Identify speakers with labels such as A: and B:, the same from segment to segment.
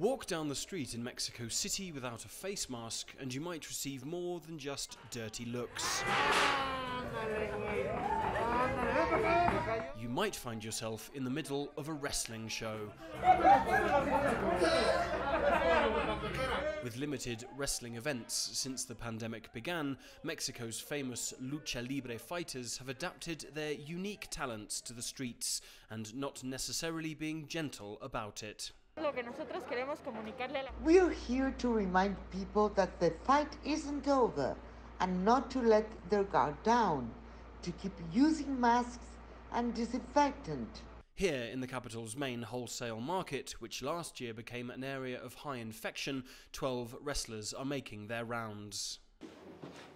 A: Walk down the street in Mexico City without a face mask, and you might receive more than just dirty looks. You might find yourself in the middle of a wrestling show. With limited wrestling events since the pandemic began, Mexico's famous lucha libre fighters have adapted their unique talents to the streets and not necessarily being gentle about it.
B: We're here to remind people that the fight isn't over and not to let their guard down, to keep using masks and disinfectant.
A: Here in the capital's main wholesale market, which last year became an area of high infection, 12 wrestlers are making their rounds.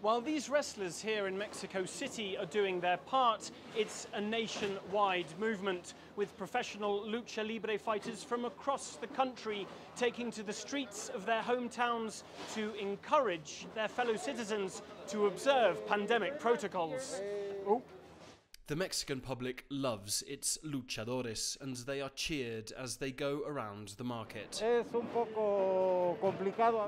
A: While these wrestlers here in Mexico City are doing their part, it's a nationwide movement with professional lucha libre fighters from across the country taking to the streets of their hometowns to encourage their fellow citizens to observe pandemic protocols. Oh. The Mexican public loves its luchadores and they are cheered as they go around the market.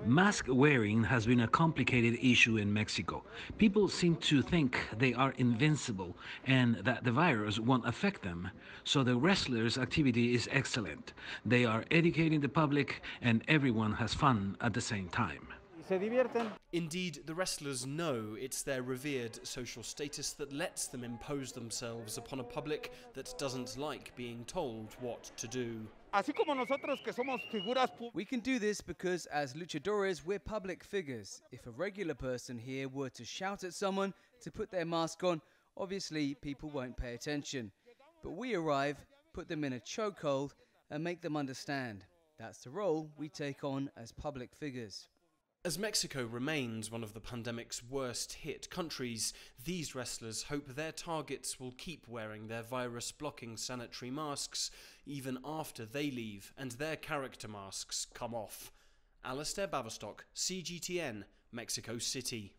C: Mask wearing has been a complicated issue in Mexico. People seem to think they are invincible and that the virus won't affect them. So the wrestlers' activity is excellent. They are educating the public and everyone has fun at the same time
D: se divierten.
A: Indeed, the wrestlers know it's their revered social status that lets them impose themselves upon a public that doesn't like being told what to do.
E: We can do this because as luchadores, we're public figures. If a regular person here were to shout at someone to put their mask on, obviously people won't pay attention. But we arrive, put them in a chokehold, and make them understand. That's the role we take on as public figures.
A: As Mexico remains one of the pandemic's worst hit countries, these wrestlers hope their targets will keep wearing their virus blocking sanitary masks even after they leave and their character masks come off. Alasdair Baverstock, CGTN, Mexico City.